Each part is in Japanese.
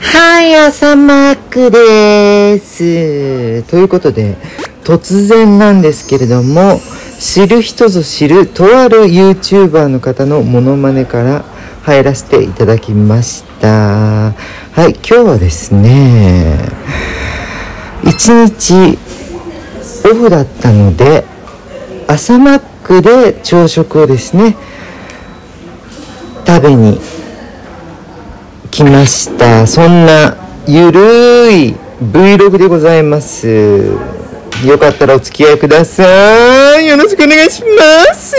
はい朝マックです。ということで突然なんですけれども知る人ぞ知るとある YouTuber の方のモノマネから入らせていただきました。はい今日はですね一日オフだったので朝マックで朝食をですね食べに来ました。そんなゆるい Vlog でございます。よかったらお付き合いください。よろしくお願いします。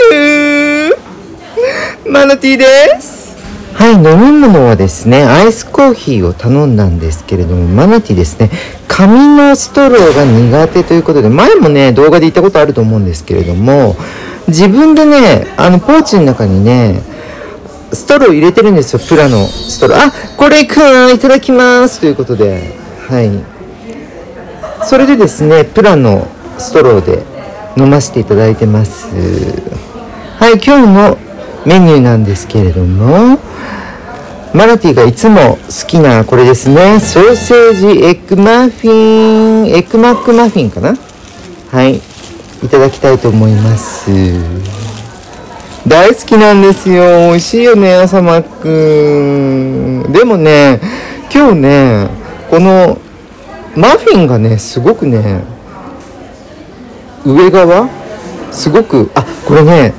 マナティーです。はい飲み物はですねアイスコーヒーを頼んだんですけれどもマナティですね紙のストローが苦手ということで前もね動画で言ったことあると思うんですけれども自分でねあのポーチの中にねストロー入れてるんですよ。プラのストロー。あこれくんいただきます。ということで。はい。それでですねプラのストローで飲ませていただいてます。はい今日のメニューなんですけれどもマナティがいつも好きなこれですね。ソーセージエッグマフィンエッグマックマフィンかな。はい。いただきたいと思います。大好きなんですよ。美味しいよね朝マック。でもね今日ねこのマフィンがねすごくね上側？すごくあこれね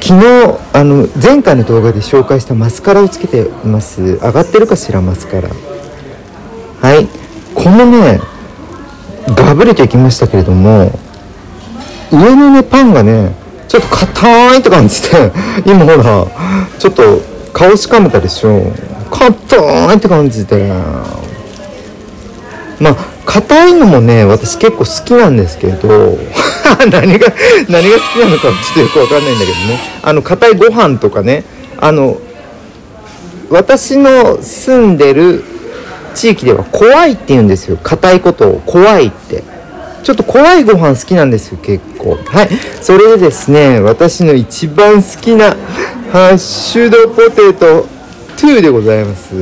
昨日あの前回の動画で紹介したマスカラをつけています。上がってるかしらマスカラ。はい。このねガブれていきましたけれども上のねパンがねちょっと硬いって感じで 今ほらちょっと顔しかめたでしょ。硬いって感じで。まあ硬いのもね私結構好きなんですけど 何が何が好きなのかちょっとよくわかんないんだけどね。あの硬いご飯とかね。あの私の住んでる地域では怖いって言うんですよ。硬いことを怖いって。ちょっと怖いご飯好きなんですよ結構。はい。それでですね私の一番好きなハッシュドポテト2でございます。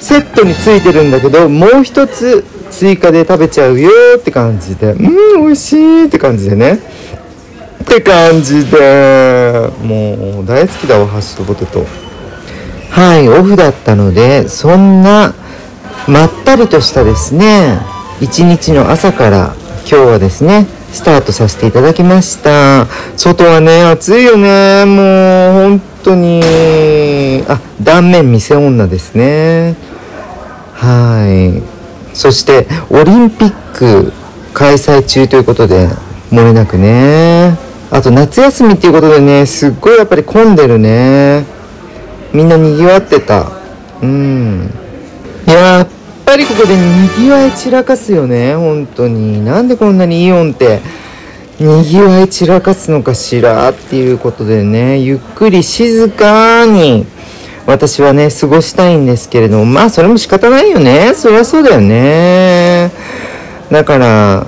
セットについてるんだけどもう一つ追加で食べちゃうよって感じでうん美味しいって感じでね。って感じでもう大好きだわハッシュドポテト。はいオフだったのでそんなまったりとしたですね一日の朝から今日はですねスタートさせていただきました。外はね暑いよね。もう本当に。あ断面店女ですね。はい。そしてオリンピック開催中ということで漏れなくね。あと夏休みっていうことでねすっごいやっぱり混んでるね。みんなにぎわってた。うん。やっぱりここでにぎわい散らかすよね。本当に。なんでこんなにイオンってにぎわい散らかすのかしらっていうことでね。ゆっくり静かに私はね過ごしたいんですけれども。まあそれも仕方ないよね。そりゃそうだよね。だから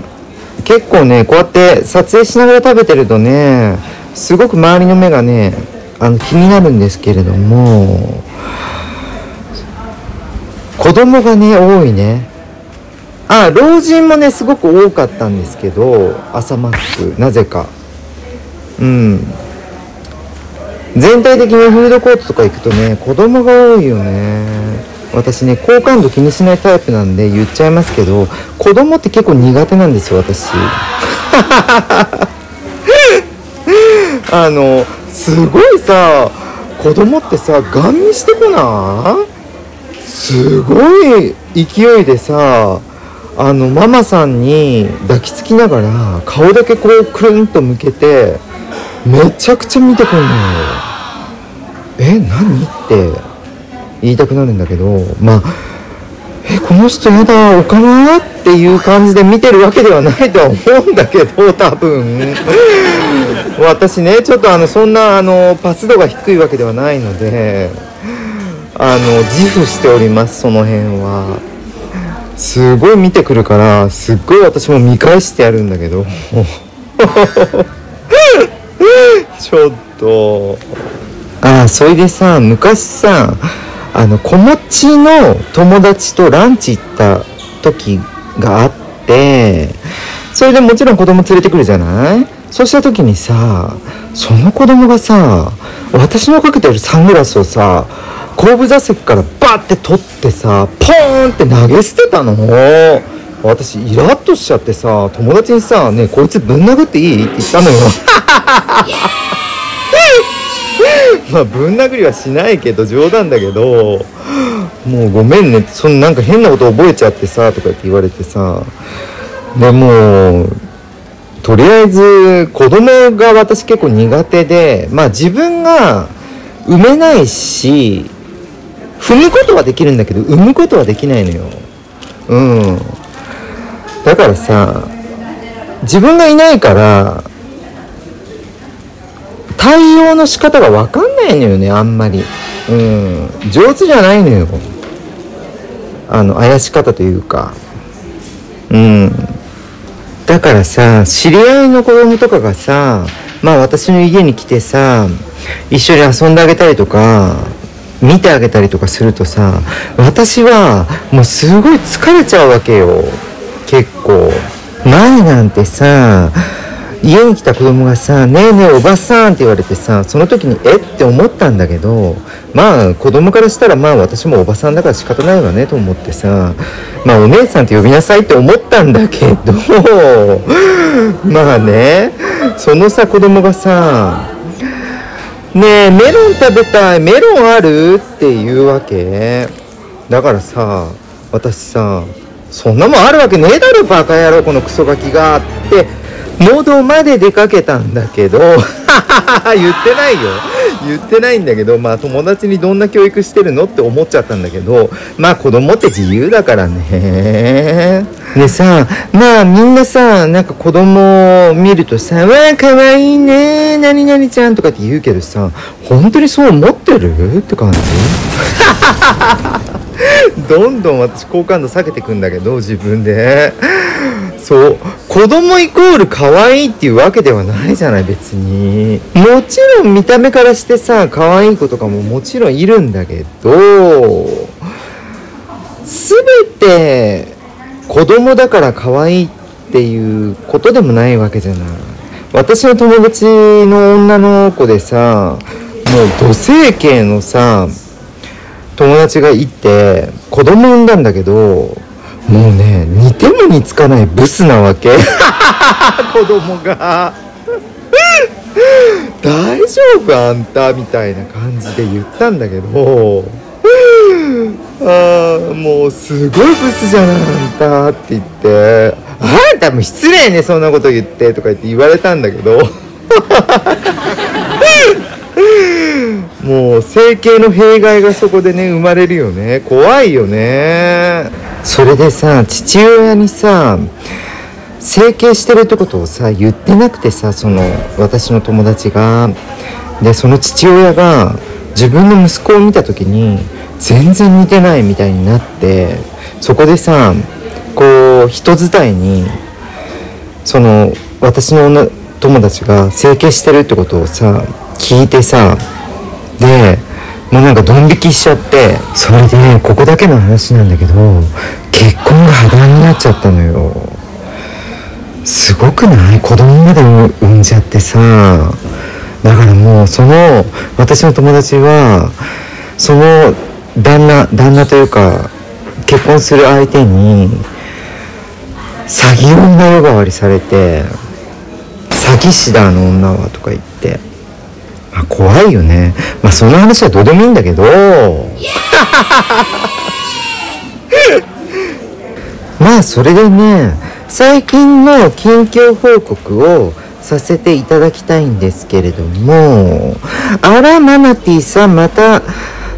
結構ねこうやって撮影しながら食べてるとねすごく周りの目がねあの気になるんですけれども。子供がね多いね。あ老人もねすごく多かったんですけど朝マックなぜか。うん。全体的にフードコートとか行くとね子供が多いよね。私ね好感度気にしないタイプなんで言っちゃいますけど子供って結構苦手なんですよ私。あのすごいさ子供ってさガン見してこない？すごい勢いでさあのママさんに抱きつきながら顔だけこうくるんと向けてめちゃくちゃ見てくるのよ。え何って言いたくなるんだけどまあえこの人やだおかなっていう感じで見てるわけではないとは思うんだけど多分。私ねちょっとあのそんなあのパス度が低いわけではないのであの自負しておりますその辺は。すごい見てくるからすっごい私も見返してやるんだけど。ちょっと。ああそれでさ昔さあの子持ちの友達とランチ行った時があってそれでもちろん子供連れてくるじゃない？そうした時にさその子供がさ私のかけてるサングラスをさ後部座席からバッて取ってさポーンって投げ捨てたの。私イラッとしちゃってさ友達にさ「ねこいつぶん殴っていい?」って言ったのよ。まあぶん殴りはしないけど冗談だけどもうごめんね。そのなんか変なこと覚えちゃってさとかって言われてさ。でもとりあえず子供が私結構苦手でまあ自分が産めないし踏むことはできるんだけど産むことはできないのよ。うん。だからさ自分がいないから対応の仕方が分かんないのよねあんまり。うん。上手じゃないのよ。あのあやし方というか。うん。だからさ知り合いの子供とかがさまあ私の家に来てさ一緒に遊んであげたりとか見てあげたりとかするとさ私はもうすごい疲れちゃうわけよ結構前なんてさ家に来た子供がさ「ねえねえおばさん」って言われてさその時に「えっ?」て思ったんだけどまあ子供からしたらまあ私もおばさんだから仕方ないわねと思ってさまあお姉さんって呼びなさいって思ったんだけどまあねそのさ子供がさ「ねえメロン食べたいメロンある?」って言うわけ。だからさ私さそんなもんあるわけねえだろバカ野郎このクソガキがって喉まで出かけたんだけど。言ってないよ。言ってないんだけどまあ友達にどんな教育してるのって思っちゃったんだけどまあ子供って自由だからね。でさまあみんなさなんか子供を見るとさ「わあかわいいね何々ちゃん」とかって言うけどさ本当にそう思ってる？って感じ。どんどん私好感度下げてくんだけど自分でそう。子供イコール可愛いっていうわけではないじゃない別に。もちろん見た目からしてさ可愛い子とかももちろんいるんだけど全て子供だから可愛いっていうことでもないわけじゃない。私の友達の女の子でさもう土星系のさ友達がいて子供産んだんだけどもうね似ても似つかないブスなわけ。子供が。大丈夫あんたみたいな感じで言ったんだけど。あもうすごいブスじゃないあんたって言って。あんたも失礼ねそんなこと言ってとか言って言われたんだけど。もう整形の弊害がそこでね生まれるよね。怖いよねそれでさ父親にさ整形してるってことをさ言ってなくてさその私の友達が。でその父親が自分の息子を見た時に全然似てないみたいになってそこでさこう人伝いにその私の女友達が整形してるってことをさ聞いてさでもうなんかドン引きしちゃって。それでここだけの話なんだけど結婚が破談になっちゃったのよ。すごくない？子供まで産んじゃってさ。だからもうその私の友達はその旦那旦那というか結婚する相手に詐欺女呼ばわりされて詐欺師だあの女はとか言って。あ怖いよね。まあその話はどうでもいいんだけど。まあそれでね最近の近況報告をさせていただきたいんですけれどもあらマナティさんまた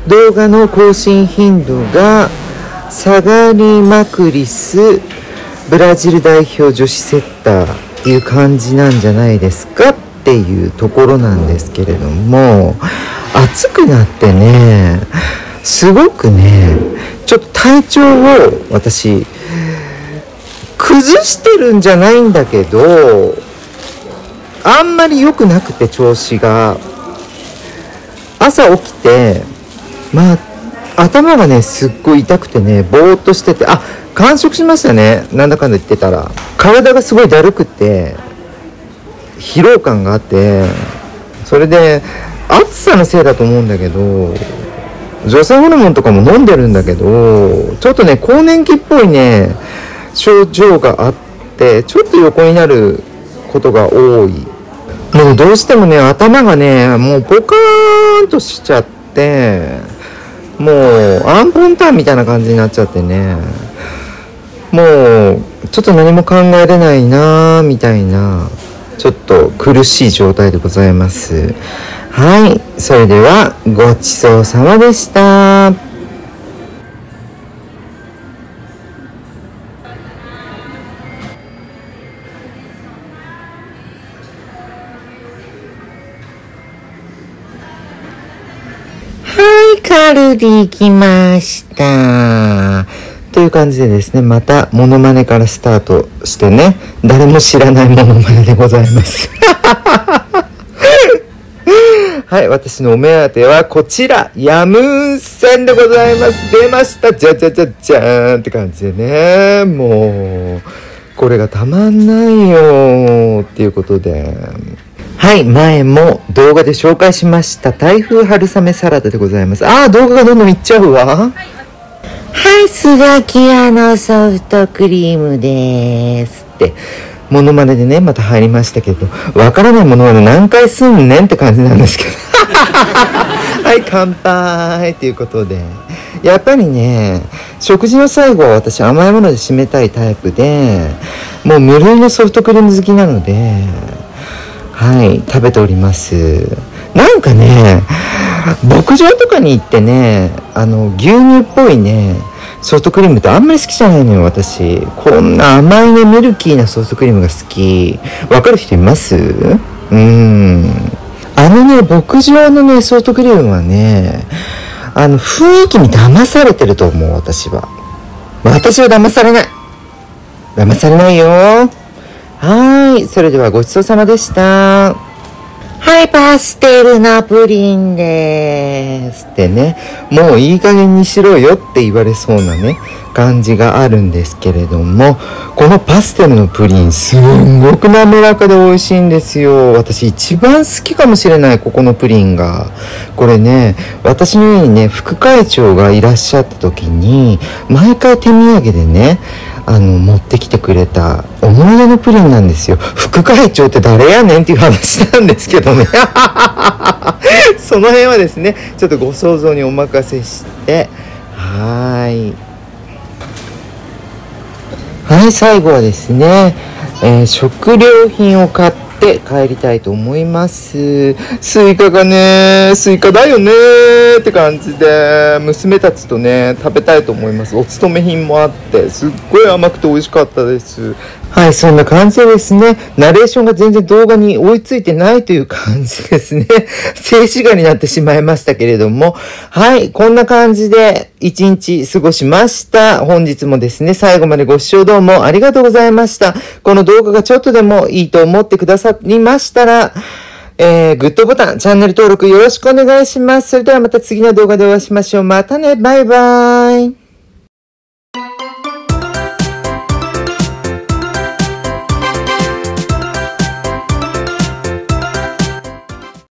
動画の更新頻度が下がりまくりすブラジル代表女子セッターっていう感じなんじゃないですか？っていうところなんですけれども暑くなってねすごくねちょっと体調を私崩してるんじゃないんだけどあんまり良くなくて調子が。朝起きてまあ頭がねすっごい痛くてねぼーっとしててあ完食しましたねなんだかんだ言ってたら。体がすごいだるくて疲労感があってそれで暑さのせいだと思うんだけど女性ホルモンとかも飲んでるんだけどちょっとね更年期っぽいね症状があってちょっと横になることが多い。もうどうしてもね頭がねもうポカーンとしちゃってもうアンポンタンみたいな感じになっちゃってねもうちょっと何も考えれないなみたいな。ちょっと苦しい状態でございます。はいそれではごちそうさまでした。はいカルディ来ました。という感じでですね、またモノマネからスタートしてね、誰も知らないモノマネでございます。はい、私のお目当てはこちら、ヤムーン線でございます。出ましたじゃじゃじゃじゃーんって感じでね、もう、これがたまんないよっていうことで。はい、前も動画で紹介しました台風春雨サラダでございます。ああ、動画がどんどんいっちゃうわ。はいはい、スガキ屋のソフトクリームです。って、モノマネでね、また入りましたけど、わからないモノマネ何回すんねんって感じなんですけど。はい、乾杯ということで。やっぱりね、食事の最後は私甘いもので締めたいタイプで、もう無類のソフトクリーム好きなので、はい、食べております。なんかね、牧場とかに行ってね、あの、牛乳っぽいね、ソフトクリームってあんまり好きじゃないのよ、私。こんな甘いね、ミルキーなソフトクリームが好き。わかる人います？うん。あのね、牧場のね、ソフトクリームはね、あの、雰囲気に騙されてると思う、私は。私は騙されない。騙されないよ。はい。それではごちそうさまでした。はい、パステルのプリンです。ってね、もういい加減にしろよって言われそうなね、感じがあるんですけれども、このパステルのプリン、すんごく滑らかで美味しいんですよ。私一番好きかもしれない、ここのプリンが。これね、私の家にね、副会長がいらっしゃった時に、毎回手土産でね、あの持ってきてくれた思い出のプリンなんですよ。副会長って誰やねんっていう話なんですけどね。その辺はですねちょっとご想像にお任せして。はい。はい最後はですね、えー、食料品を買ってって帰りたいと思います。スイカがね、スイカだよねって感じで、娘たちとね、食べたいと思います。お勤め品もあって、すっごい甘くて美味しかったです。はい、そんな感じですね。ナレーションが全然動画に追いついてないという感じですね。静止画になってしまいましたけれども。はい、こんな感じで一日過ごしました。本日もですね、最後までご視聴どうもありがとうございました。この動画がちょっとでもいいと思ってくださりましたら、えー、グッドボタン、チャンネル登録よろしくお願いします。それではまた次の動画でお会いしましょう。またね、バイバーイ。